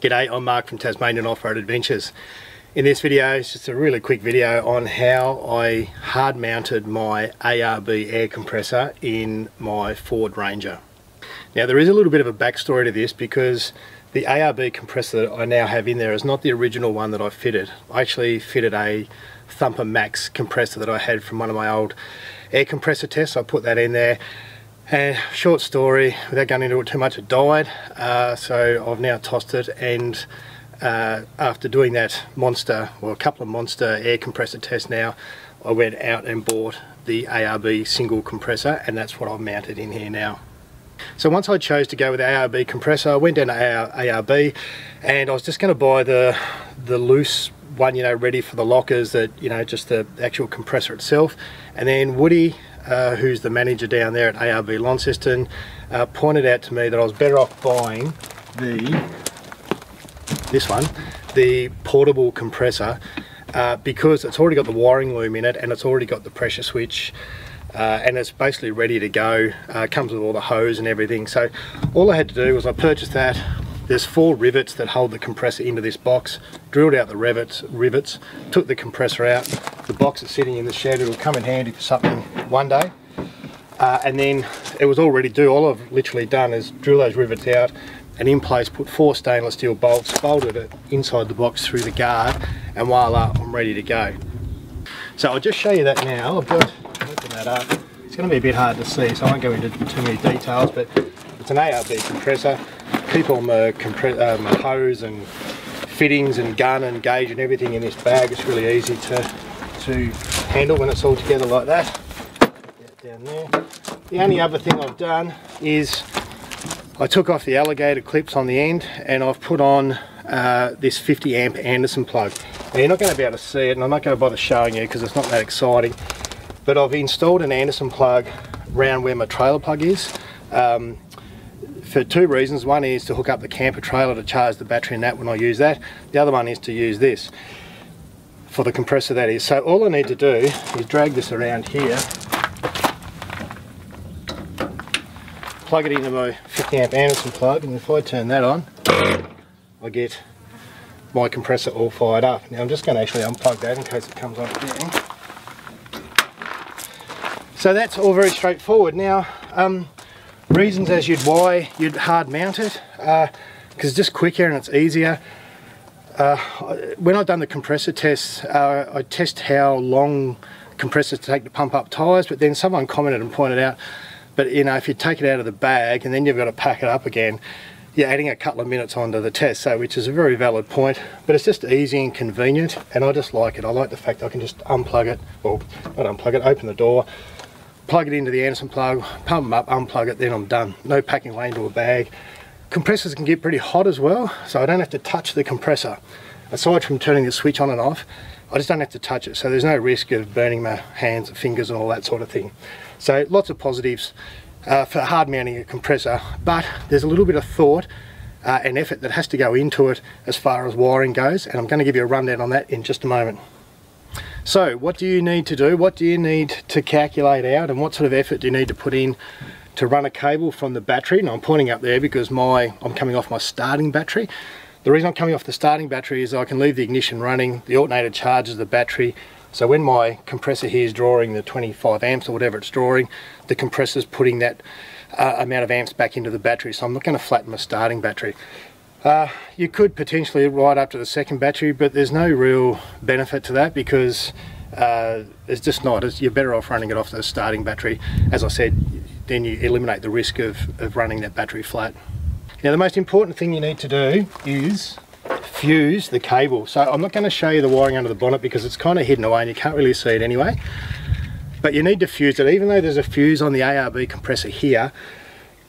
G'day, I'm Mark from Tasmanian Off-Road Adventures. In this video, it's just a really quick video on how I hard mounted my ARB air compressor in my Ford Ranger. Now there is a little bit of a backstory to this because the ARB compressor that I now have in there is not the original one that I fitted. I actually fitted a Thumper Max compressor that I had from one of my old air compressor tests. I put that in there and short story, without going into it too much, it died. Uh, so I've now tossed it and uh, after doing that monster, well a couple of monster air compressor tests now, I went out and bought the ARB single compressor and that's what I've mounted in here now. So once I chose to go with the ARB compressor, I went down to ARB and I was just going to buy the, the loose one, you know, ready for the lockers that, you know, just the actual compressor itself. And then Woody uh, who's the manager down there at ARB Launceston, uh, pointed out to me that I was better off buying the this one, the portable compressor, uh, because it's already got the wiring loom in it and it's already got the pressure switch uh, and it's basically ready to go. Uh, comes with all the hose and everything. So all I had to do was I purchased that. There's four rivets that hold the compressor into this box. Drilled out the rivets, rivets, took the compressor out. The box is sitting in the shed. It'll come in handy for something one day. Uh, and then it was all ready to do. All I've literally done is drill those rivets out and in place put four stainless steel bolts, bolted it inside the box through the guard and voila, I'm ready to go. So I'll just show you that now. I've got, open that up. It's going to be a bit hard to see so I won't go into too many details but it's an ARB compressor. Keep all my, my hose and fittings and gun and gauge and everything in this bag. It's really easy to, to handle when it's all together like that down there. The only other thing I've done is I took off the alligator clips on the end and I've put on uh, this 50 amp Anderson plug. Now you're not going to be able to see it and I'm not going to bother showing you because it's not that exciting. But I've installed an Anderson plug around where my trailer plug is. Um, for two reasons. One is to hook up the camper trailer to charge the battery in that when I use that. The other one is to use this for the compressor that is. So all I need to do is drag this around here plug it into my 50 amp Anderson plug and if I turn that on I get my compressor all fired up. Now I'm just going to actually unplug that in case it comes on again. So that's all very straightforward. Now um, reasons as you'd why you'd hard mount it because uh, it's just quicker and it's easier. Uh, when I've done the compressor tests uh, I test how long compressors take to pump up tyres but then someone commented and pointed out but you know, if you take it out of the bag and then you've got to pack it up again, you're adding a couple of minutes onto the test, so which is a very valid point. But it's just easy and convenient, and I just like it. I like the fact I can just unplug it, or not unplug it, open the door, plug it into the Anderson plug, pump them up, unplug it, then I'm done. No packing away into a bag. Compressors can get pretty hot as well, so I don't have to touch the compressor. Aside from turning the switch on and off, I just don't have to touch it, so there's no risk of burning my hands and fingers and all that sort of thing. So lots of positives uh, for hard mounting a compressor, but there's a little bit of thought uh, and effort that has to go into it as far as wiring goes, and I'm going to give you a rundown on that in just a moment. So what do you need to do? What do you need to calculate out and what sort of effort do you need to put in to run a cable from the battery? And I'm pointing up there because my I'm coming off my starting battery. The reason I'm coming off the starting battery is I can leave the ignition running, the alternator charges the battery, so when my compressor here is drawing the 25 amps or whatever it's drawing, the compressor's putting that uh, amount of amps back into the battery. So I'm not going to flatten my starting battery. Uh, you could potentially ride up to the second battery, but there's no real benefit to that because uh, it's just not. It's, you're better off running it off the starting battery. As I said, then you eliminate the risk of, of running that battery flat. Now the most important thing you need to do is fuse the cable. So I'm not going to show you the wiring under the bonnet because it's kind of hidden away and you can't really see it anyway. But you need to fuse it. Even though there's a fuse on the ARB compressor here,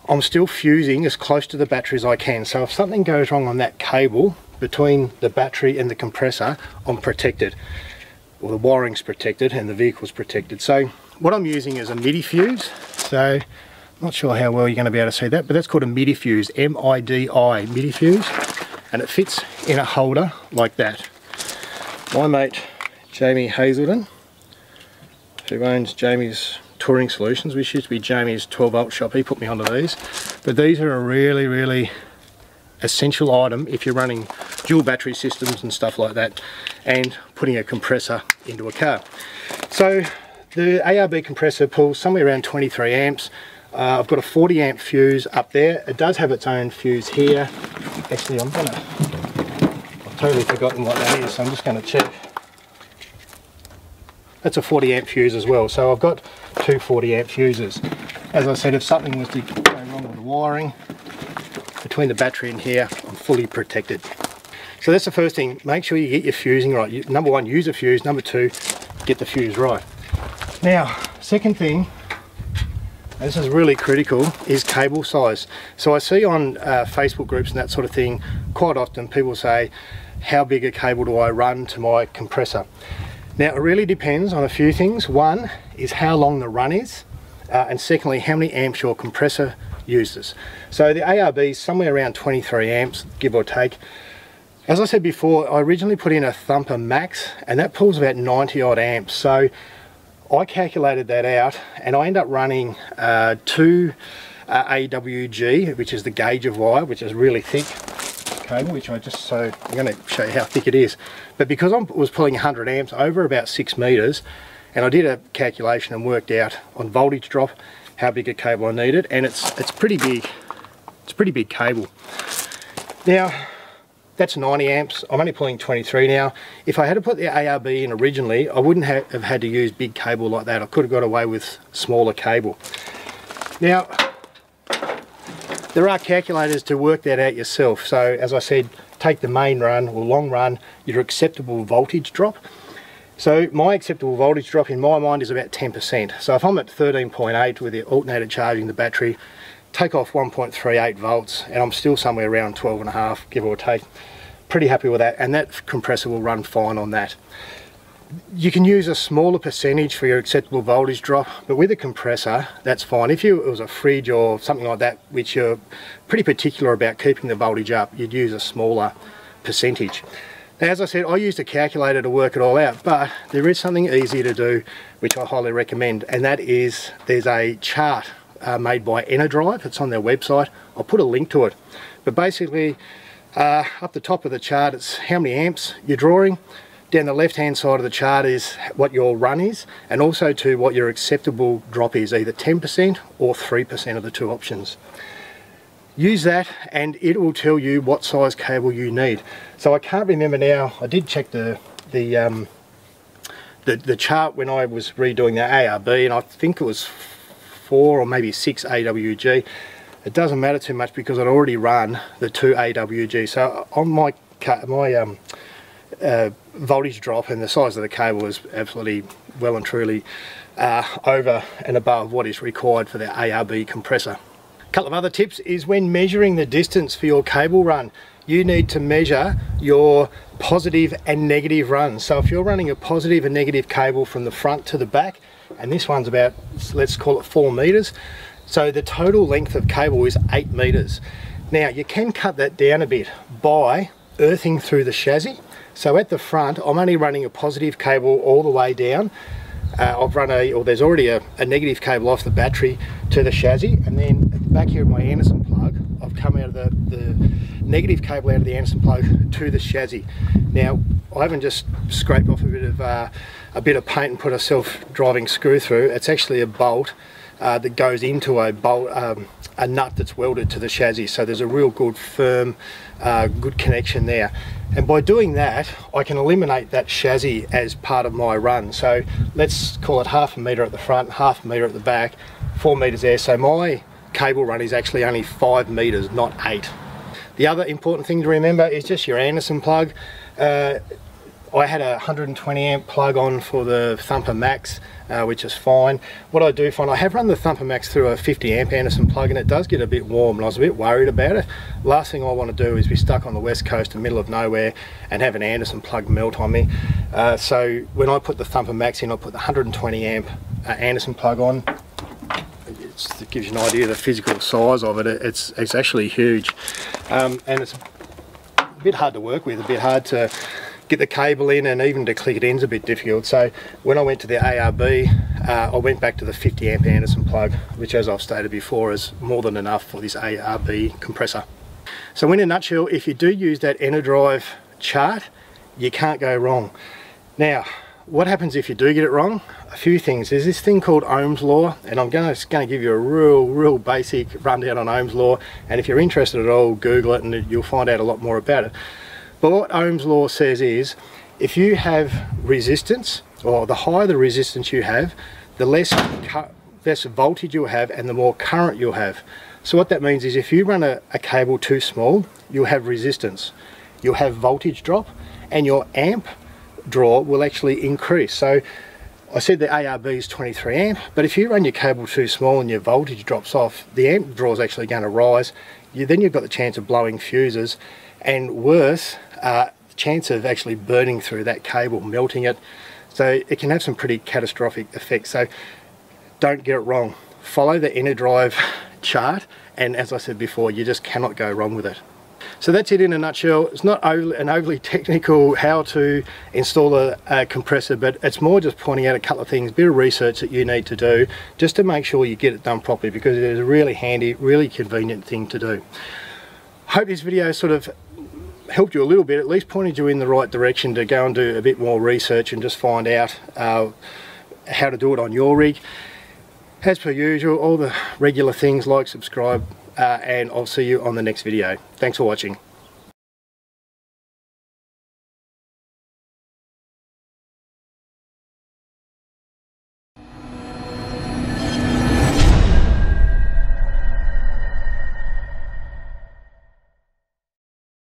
I'm still fusing as close to the battery as I can. So if something goes wrong on that cable between the battery and the compressor, I'm protected. Well, the wiring's protected and the vehicle's protected. So what I'm using is a MIDI fuse. So not sure how well you're going to be able to see that, but that's called a MIDI fuse, M-I-D-I, MIDI fuse and it fits in a holder like that. My mate Jamie Hazelden, who owns Jamie's Touring Solutions, which used to be Jamie's 12 volt shop, he put me onto these. But these are a really, really essential item if you're running dual battery systems and stuff like that and putting a compressor into a car. So the ARB compressor pulls somewhere around 23 amps. Uh, I've got a 40 amp fuse up there. It does have its own fuse here. Actually, I'm gonna, I've totally forgotten what that is, so I'm just gonna check. That's a 40 amp fuse as well. So I've got two 40 amp fuses. As I said, if something was to go wrong with the wiring, between the battery and here, I'm fully protected. So that's the first thing, make sure you get your fusing right. Number one, use a fuse. Number two, get the fuse right. Now, second thing, this is really critical, is cable size. So I see on uh, Facebook groups and that sort of thing, quite often people say, how big a cable do I run to my compressor? Now it really depends on a few things. One is how long the run is, uh, and secondly, how many amps your compressor uses. So the ARB is somewhere around 23 amps, give or take. As I said before, I originally put in a Thumper Max, and that pulls about 90 odd amps. So I calculated that out, and I end up running uh, two uh, AWG, which is the gauge of wire, which is really thick cable, which I just so I'm going to show you how thick it is. But because I was pulling 100 amps over about six meters, and I did a calculation and worked out on voltage drop how big a cable I needed, and it's it's pretty big. It's a pretty big cable. Now that's 90 amps. I'm only pulling 23 now. If I had to put the ARB in originally, I wouldn't have had to use big cable like that. I could have got away with smaller cable. Now, there are calculators to work that out yourself. So as I said, take the main run or long run, your acceptable voltage drop. So my acceptable voltage drop in my mind is about 10%. So if I'm at 13.8 with the alternator charging the battery, take off 1.38 volts and I'm still somewhere around 12 and a half, give or take. Pretty happy with that and that compressor will run fine on that. You can use a smaller percentage for your acceptable voltage drop but with a compressor that's fine. If you, it was a fridge or something like that which you're pretty particular about keeping the voltage up you'd use a smaller percentage. As I said I used a calculator to work it all out but there is something easy to do which I highly recommend and that is there's a chart uh, made by Enerdrive it's on their website. I'll put a link to it. But basically uh, up the top of the chart it's how many amps you're drawing. Down the left hand side of the chart is what your run is and also to what your acceptable drop is, either 10% or 3% of the two options. Use that and it will tell you what size cable you need. So I can't remember now, I did check the, the, um, the, the chart when I was redoing the ARB and I think it was four or maybe six AWG. It doesn't matter too much because I'd already run the two AWG. So on my, my um, uh, voltage drop and the size of the cable is absolutely well and truly uh, over and above what is required for the ARB compressor. A couple of other tips is when measuring the distance for your cable run you need to measure your positive and negative runs. So if you're running a positive and negative cable from the front to the back and this one's about let's call it four meters so the total length of cable is eight meters. Now you can cut that down a bit by earthing through the chassis so at the front, I'm only running a positive cable all the way down. Uh, I've run a, or there's already a, a, negative cable off the battery to the chassis, and then back here at my Anderson plug, I've come out of the, the negative cable out of the Anderson plug to the chassis. Now, I haven't just scraped off a bit of uh, a bit of paint and put a self-driving screw through. It's actually a bolt uh, that goes into a bolt, um, a nut that's welded to the chassis. So there's a real good firm, uh, good connection there. And by doing that, I can eliminate that chassis as part of my run. So let's call it half a metre at the front, half a metre at the back, four metres there. So my cable run is actually only five metres, not eight. The other important thing to remember is just your Anderson plug. Uh, I had a 120 amp plug on for the Thumper Max, uh, which is fine. What I do find, I have run the Thumper Max through a 50 amp Anderson plug and it does get a bit warm and I was a bit worried about it. Last thing I want to do is be stuck on the west coast in the middle of nowhere and have an Anderson plug melt on me. Uh, so when I put the Thumper Max in, I put the 120 amp uh, Anderson plug on. It gives you an idea of the physical size of it. It's, it's actually huge. Um, and it's a bit hard to work with, a bit hard to get the cable in and even to click it in is a bit difficult. So when I went to the ARB, uh, I went back to the 50 amp Anderson plug, which as I've stated before is more than enough for this ARB compressor. So in a nutshell, if you do use that Enerdrive chart, you can't go wrong. Now, what happens if you do get it wrong? A few things. There's this thing called Ohm's law, and I'm going to, going to give you a real, real basic rundown on Ohm's law. And if you're interested at all, Google it and you'll find out a lot more about it. But what Ohm's law says is, if you have resistance, or the higher the resistance you have, the less, less voltage you'll have and the more current you'll have. So what that means is if you run a, a cable too small, you'll have resistance. You'll have voltage drop and your amp draw will actually increase. So I said the ARB is 23 amp, but if you run your cable too small and your voltage drops off, the amp draw is actually going to rise. You, then you've got the chance of blowing fuses and worse, uh, chance of actually burning through that cable, melting it. So it can have some pretty catastrophic effects. So don't get it wrong. Follow the Enerdrive chart and as I said before, you just cannot go wrong with it. So that's it in a nutshell. It's not an overly technical how to install a, a, compressor, but it's more just pointing out a couple of things, bit of research that you need to do just to make sure you get it done properly because it is a really handy, really convenient thing to do. Hope this video sort of helped you a little bit, at least pointed you in the right direction to go and do a bit more research and just find out uh, how to do it on your rig. As per usual, all the regular things like subscribe, uh, and I'll see you on the next video. Thanks for watching.